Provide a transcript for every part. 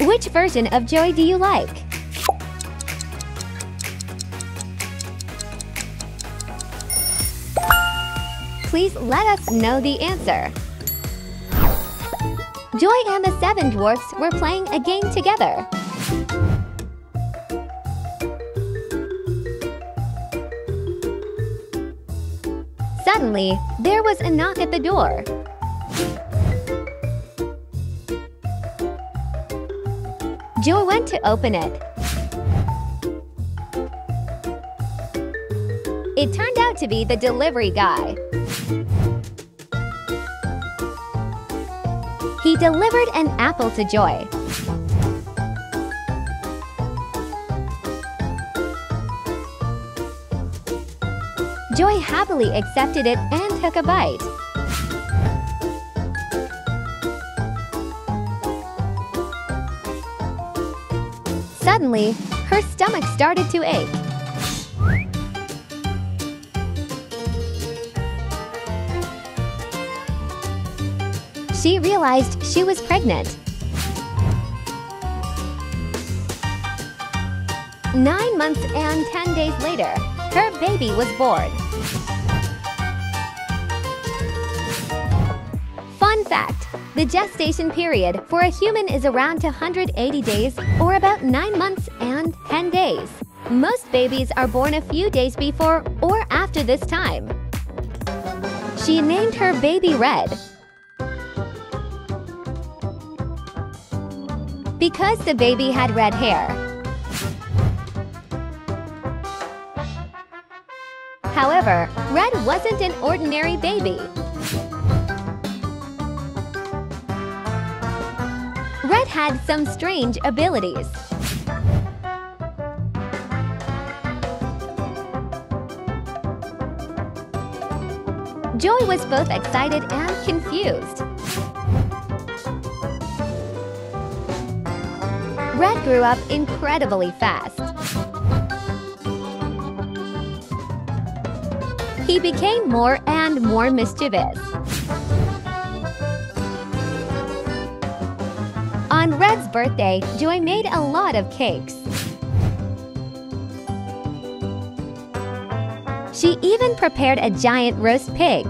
Which version of Joy do you like? Please let us know the answer. Joy and the seven dwarfs were playing a game together. Suddenly, there was a knock at the door. Joy went to open it. It turned out to be the delivery guy. He delivered an apple to Joy. Joy happily accepted it and took a bite. Suddenly, her stomach started to ache. She realized she was pregnant. Nine months and 10 days later, her baby was born. The gestation period for a human is around 280 days or about 9 months and 10 days. Most babies are born a few days before or after this time. She named her baby Red. Because the baby had red hair. However, Red wasn't an ordinary baby. Red had some strange abilities. Joy was both excited and confused. Red grew up incredibly fast. He became more and more mischievous. On Red's birthday, Joy made a lot of cakes. She even prepared a giant roast pig.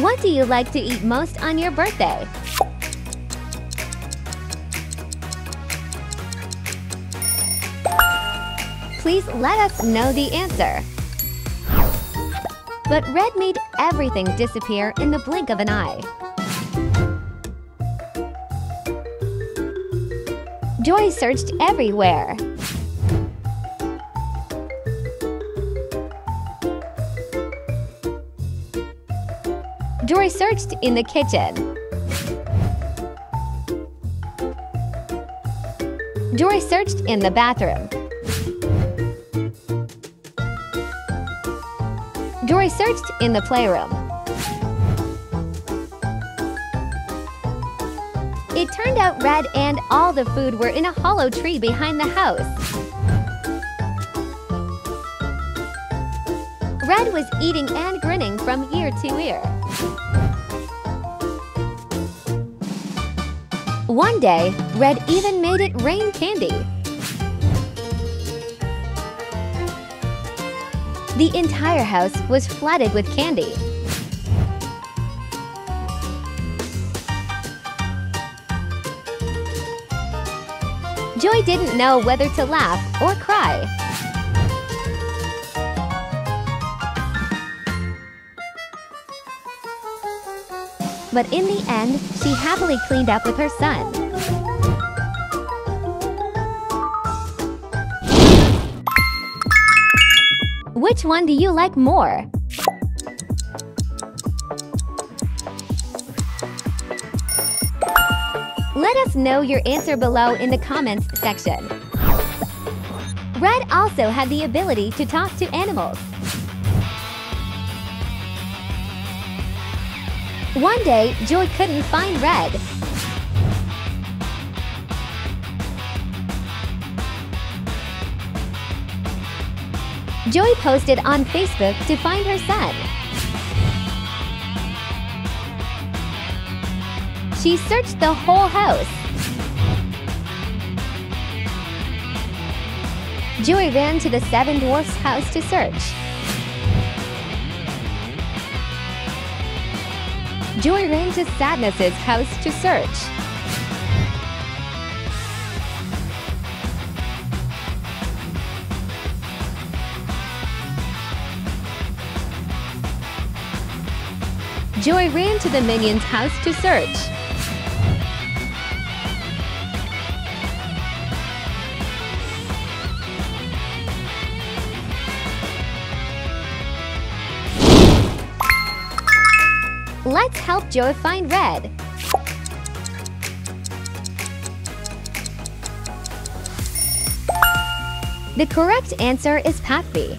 What do you like to eat most on your birthday? Please let us know the answer. But Red made everything disappear in the blink of an eye. Joy searched everywhere. Joy searched in the kitchen. Joy searched in the bathroom. Joy searched in the playroom. It turned out Red and all the food were in a hollow tree behind the house. Red was eating and grinning from ear to ear. One day, Red even made it rain candy. The entire house was flooded with candy. Joy didn't know whether to laugh or cry. But in the end, she happily cleaned up with her son. Which one do you like more? Let us know your answer below in the comments section. Red also had the ability to talk to animals. One day, Joy couldn't find Red. Joy posted on Facebook to find her son. She searched the whole house. Joy ran to the Seven Dwarfs' house to search. Joy ran to Sadness's house to search. Joy ran to the Minion's house to search. Let's help Joy find Red. The correct answer is Patsy.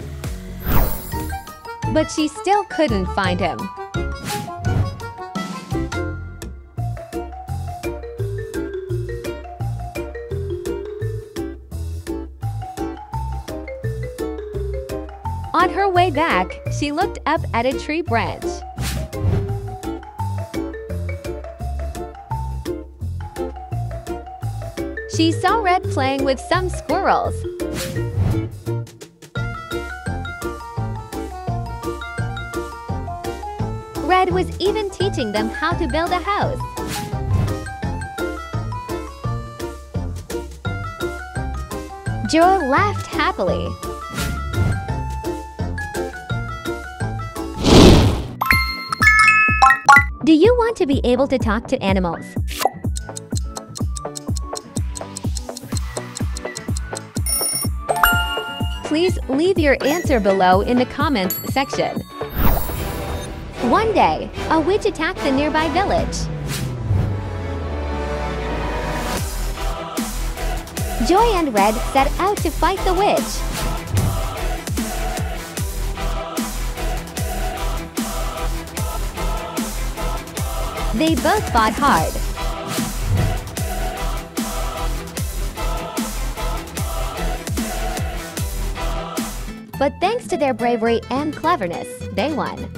But she still couldn't find him. Her way back, she looked up at a tree branch. She saw Red playing with some squirrels. Red was even teaching them how to build a house. Joy laughed happily. Do you want to be able to talk to animals? Please leave your answer below in the comments section. One day, a witch attacked the nearby village. Joy and Red set out to fight the witch. They both fought hard. But thanks to their bravery and cleverness, they won.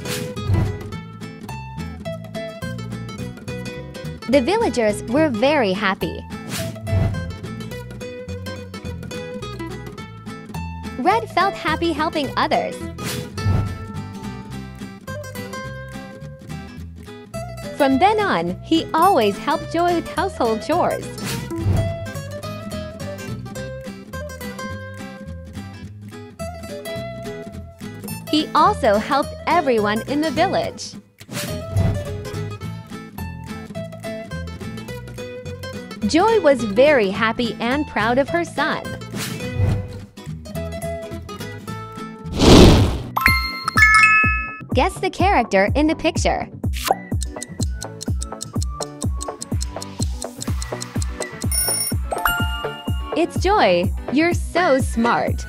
The villagers were very happy. Red felt happy helping others. From then on, he always helped Joy with household chores. He also helped everyone in the village. Joy was very happy and proud of her son. Guess the character in the picture. It's Joy. You're so smart.